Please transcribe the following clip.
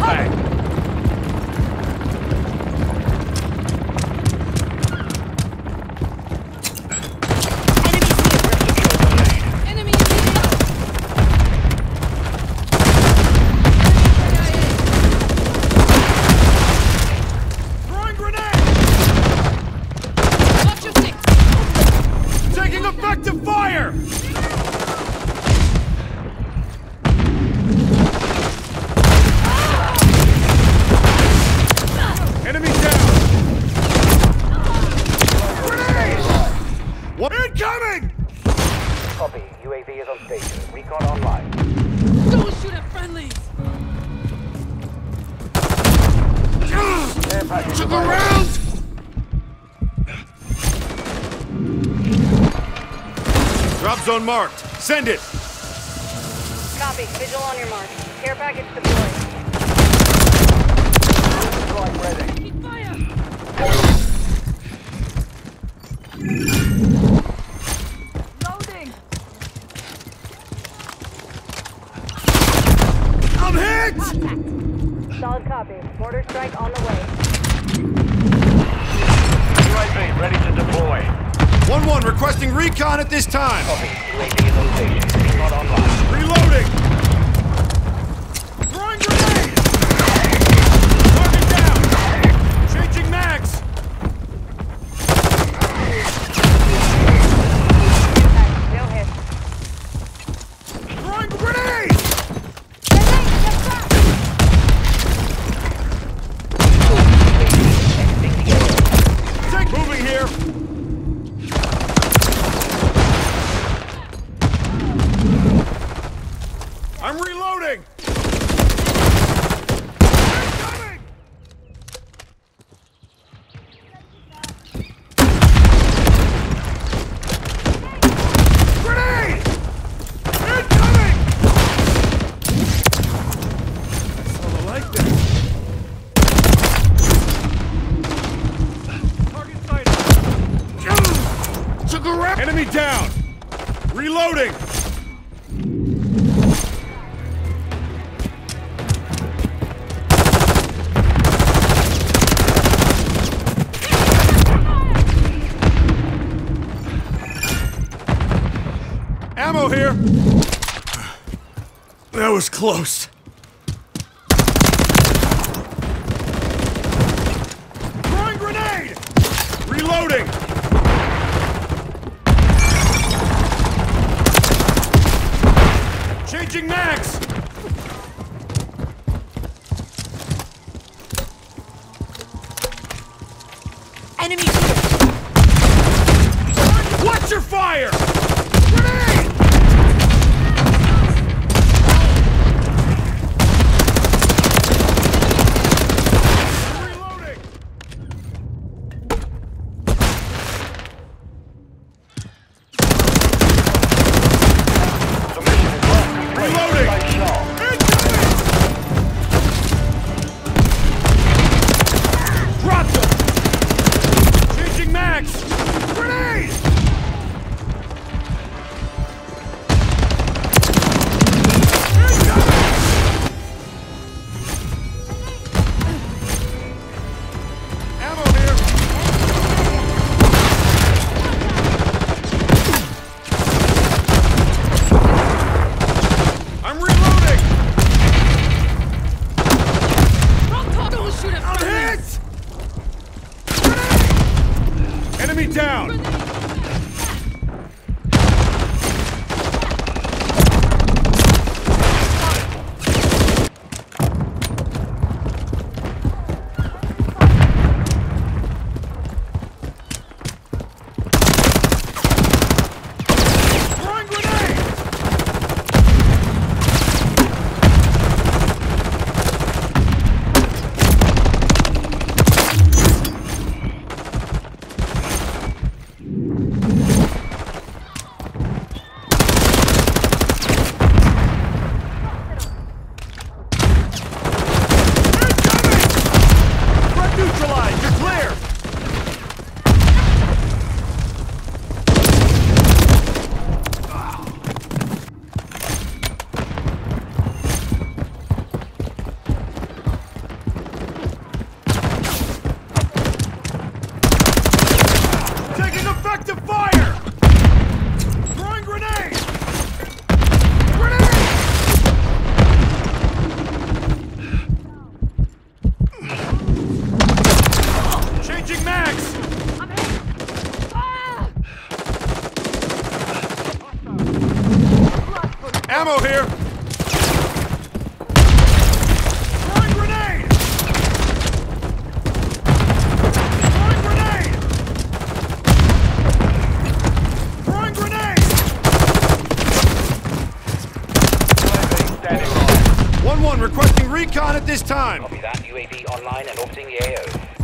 は。station. Recon online. Don't shoot at friendlies! To the round! Drop zone marked. Send it! Copy. Visual on your mark. Care package deployed. Deploying ready. Fire! I'm! Solid copy. Mortar strike on the way. UAV ready to deploy. 1-1 requesting recon at this time. Copy. UAV location. Not online. Reloading! Throwing grenade! Target down! Changing mags! Impact. No hit. Throwing grenade! Take moving here! I'm reloading! Incoming! Grenade! Incoming! Sort of like that. Target sighted. Took around! Enemy down! Reloading! Ammo here! That was close. Throwing grenade! Reloading! Changing mags! Enemy here! Watch your fire! Effective fire! Throwing grenade! Changing mags! Ammo here! Throwing grenade! Throwing grenade! Throwing grenade! UAV standing by. 1-1 requesting recon at this time. Copy that. UAV online and orbiting the AO.